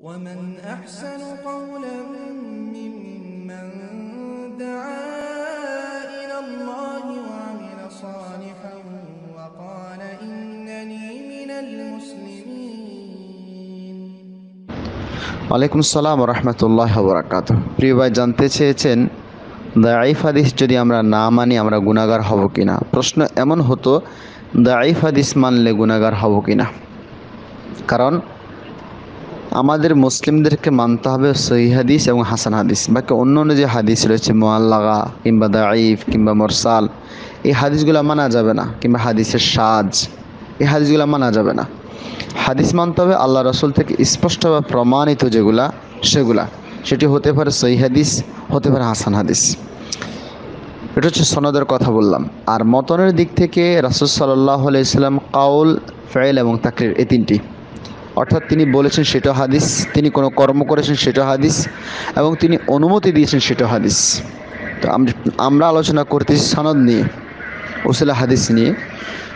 ومن أحسن قولا ممن دعا إلى الله وعمل صالحا وقال إنني من المسلمين ওয়ালাইকুম আসসালাম রহমতুল্লাহ বরাকাত প্রিয় ভাই জানতে চেয়েছেন দাইফ হাদিস যদি আমরা না মানি আমরা গুণাগার হব কিনা প্রশ্ন এমন হতো দাইফ হাদিস মানলে গুণাগার হব কিনা কারণ আমাদের মুসলিমদেরকে মানতে হবে সহি হাদিস এবং হাসান হাদিস। বাকি অন্য অন্য যে হাদিস রয়েছে মোয়াল্লাগা কিংবা দাইফ কিংবা মরসাল, এই হাদিসগুলো মানা যাবে না, কিংবা হাদিসের সাজ, এই হাদিসগুলো মানা যাবে না। হাদিস মানতে হবে আল্লাহ রসুল থেকে স্পষ্টভাবে প্রমাণিত যেগুলা, সেগুলা। সেটি হতে পারে সহি হাদিস, হতে পারে হাসান হাদিস। এটা হচ্ছে সনদের কথা বললাম। আর মতনের দিক থেকে রাসুল সাল্লাহ আলাইসাল্লাম কাউল ফেল এবং তাকরির, এই তিনটি। অর্থাৎ তিনি বলেছেন সেটা হাদিস, তিনি কোনো কর্ম করেছেন সেটা হাদিস, এবং তিনি অনুমতি দিয়েছেন সেটা হাদিস। তো আমরা আলোচনা করতেছি সনদ নিয়ে ওসিলা হাদিস নিয়ে।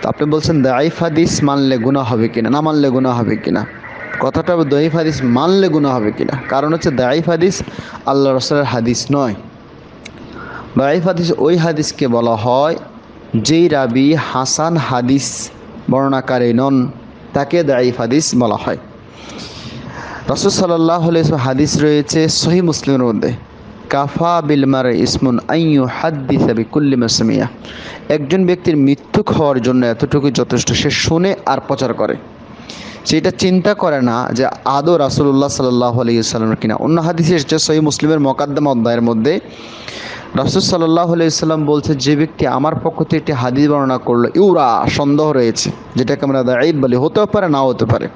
তো আপনি বলছেন দাইফ হাদিস মানলে গুণা হবে কিনা, না মানলে গুণা হবে কিনা? কথাটা দইফ হাদিস মানলে গুণা হবে কিনা? কারণ হচ্ছে দাইফ হাদিস আল্লাহ রসুলের হাদিস নয়। দাইফ হাদিস ওই হাদিসকে বলা হয়, যেই রাবি হাসান হাদিস বর্ণনাকারী নন। তাকে দাইফ হাদিস বলা হয়। রসুল সাল্লাহ হাদিস রয়েছে সহি মুসলিমের মধ্যে। কাফা বিলমার ইসমুন আইয়ু হাদ্দিস কুল্লি মাসমিয়া একজন ব্যক্তির মৃত্যুক হওয়ার জন্য এতটুকু যথেষ্ট, সে শুনে আর প্রচার করে। সেটা চিন্তা করে না যে আদৌ রাসুল্লাহ সাল্লাহ আলাইসাল্লামের কিনা। অন্য হাদিসে এসেছে সহি মুসলিমের মকাদ্দম অধ্যায়ের মধ্যে রাসুল সাল্লাহ আলাইসাল্লাম বলছে, যে ব্যক্তি আমার পক্ষ থেকে একটি হাদিস বর্ণনা করল, ইউরা, সন্দেহ রয়েছে, যেটাকে আমরা দায়ীব বলি, হতেও পারে, নাও হতে পারে।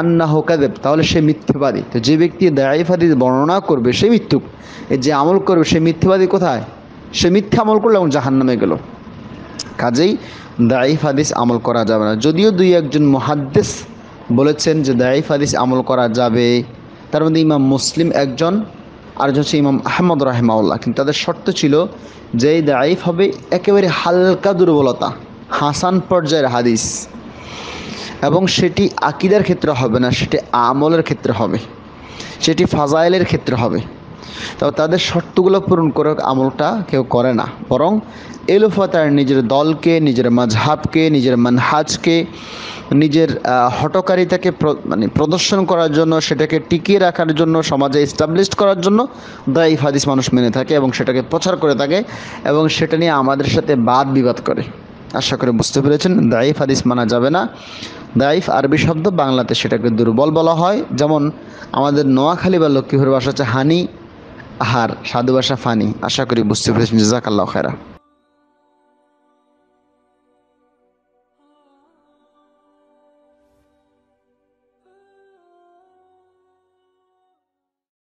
আন্না হোকাদেব তাহলে সে মিথ্যেবাদী। তো যে ব্যক্তি দায়ীফ হাদিস বর্ণনা করবে, সে মিথ্যুক। যে আমল করবে, সে মিথ্যেবাদী কোথায়? সে মিথ্যে আমল করল এবং জাহান্নামে গেল। কাজেই দায়ীফ হাদিস আমল করা যাবে না। যদিও দুই একজন মহাদ্দেশ বলেছেন যে দায়ীফ হাদিস আমল করা যাবে, তার মধ্যে ইমাম মুসলিম একজন আরেকজন হচ্ছে ইমাম আহমদ রাহেমাউল্লাহ কিন্তু তাদের শর্ত ছিল যে দায়ীফ হবে একেবারে হালকা দুর্বলতা, হাসান পর্যায়ের হাদিস। এবং সেটি আকিদার ক্ষেত্রে হবে না, সেটি আমলের ক্ষেত্রে হবে। সেটি ফাজাইলের ক্ষেত্রে হবে। তবে তাদের শর্তগুলো পূরণ করে আমলটা কেউ করে না। বরং এলোফা তার নিজের দলকে, নিজের মাঝহাবকে, নিজের মানহাজকে, নিজের হটকারিতাকে মানে প্রদর্শন করার জন্য, সেটাকে টিকিয়ে রাখার জন্য, সমাজে এস্টাবলিশ করার জন্য দায়ী হাদিস মানুষ মেনে থাকে এবং সেটাকে প্রচার করে থাকে এবং সেটা নিয়ে আমাদের সাথে বাদ বিবাদ করে। আশা করে বুঝতে পেরেছেন দাইফ হাদিস মানা যাবে না। দাইফ আরবি শব্দ বাংলাতে সেটাকে দুর্বল বলা হয়। যেমন আমাদের নোয়াখালী বা লক্ষ্মীপুর ভাষা হচ্ছে হানি আহার সাধু ভাষা ফানি আশা করি বুঝতে পেরেছেন। জাকাল্লাহ খেরা